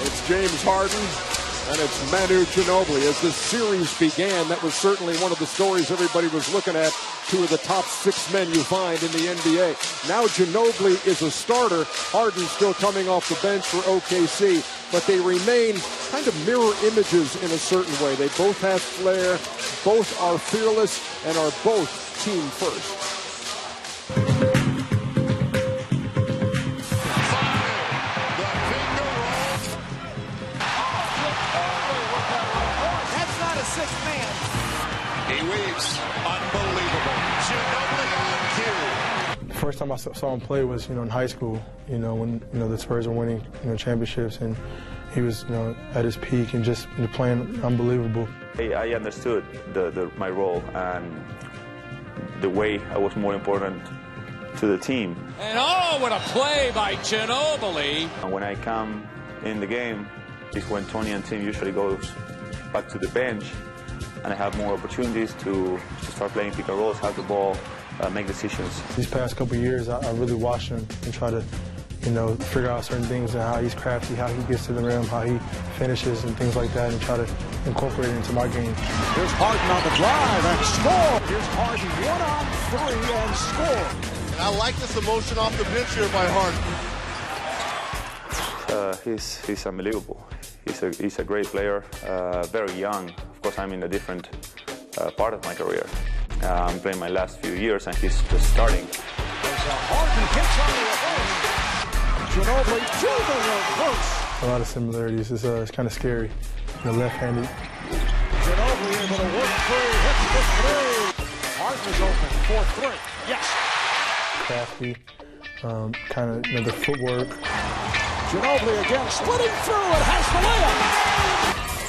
It's James Harden and it's Manu Ginobili. As this series began, that was certainly one of the stories everybody was looking at. Two of the top six men you find in the NBA. Now Ginobili is a starter. Harden still coming off the bench for OKC, but they remain kind of mirror images in a certain way. They both have flair, both are fearless, and are both team first. Sixth man. He weaves. Unbelievable. Ginobili on cue. First time I saw saw him play was, you know, in high school. You know, when you know the Spurs were winning, you know, championships, and he was, you know, at his peak and just you know, playing unbelievable. I, I understood the, the, my role and the way I was more important to the team. And oh, what a play by Ginobili. And when I come in the game, is when Tony and Tim usually goes back to the bench, and I have more opportunities to, to start playing pick and rolls, have the ball, uh, make decisions. These past couple of years, I, I really watched him and try to, you know, figure out certain things and how he's crafty, how he gets to the rim, how he finishes, and things like that, and try to incorporate it into my game. Here's Harden on the drive and score. Here's Harden one on three and score. And I like this emotion off the bench here by Harden. Uh, he's, he's unbelievable. He's a, he's a great player, uh, very young. Of course, I'm in a different uh, part of my career. Uh, I'm playing my last few years, and he's just starting. A lot of similarities. It's, uh, it's kind of scary. Left-handed. The. Yes. crafty, um, kind of you know, the footwork. Ginobili again, splitting through and has the layup.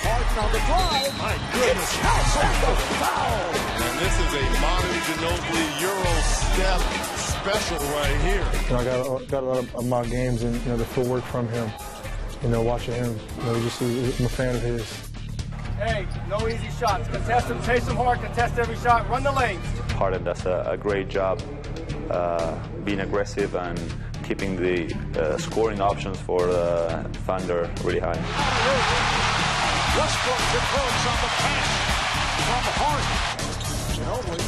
Harden on the drive. My goodness. It counts and the foul. And this is a modern Ginobili Euro step special right here. You know, I got got a lot of, of my games and you know the footwork from him. You know, watching him. You know, just I'm a fan of his. Hey, no easy shots. Contest them, chase them hard, contest every shot, run the lanes. Harden does a, a great job being aggressive and keeping the uh, scoring options for the Thunder really high. Westbrook controls on the pass from Harden. Ginobili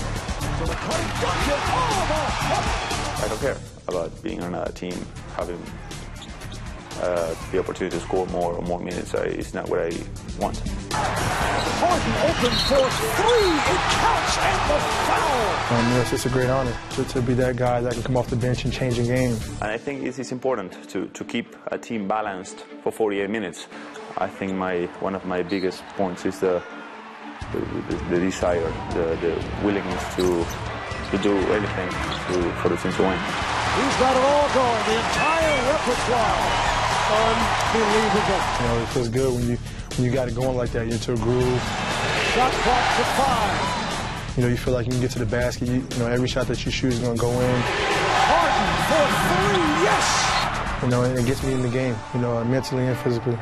to the cutting bucket. Oh, I don't care about being on a team, having uh, the opportunity to score more or more minutes. I, it's not what I want. Harden open for three. It counts and the foul. Um, you know, it's just a great honor to, to be that guy that can come off the bench and change a game. And I think it is important to, to keep a team balanced for 48 minutes. I think my one of my biggest points is the the, the, the desire, the, the willingness to to do anything to, for the team to win. He's got it all going. The entire repertoire. Unbelievable. You know, it feels good when you when you got it going like that. You're into a groove. Shot clock to five. You know, you feel like you can get to the basket. You, you know, every shot that you shoot is going to go in. Harden for three. Yes. You know, and it gets me in the game. You know, mentally and physically.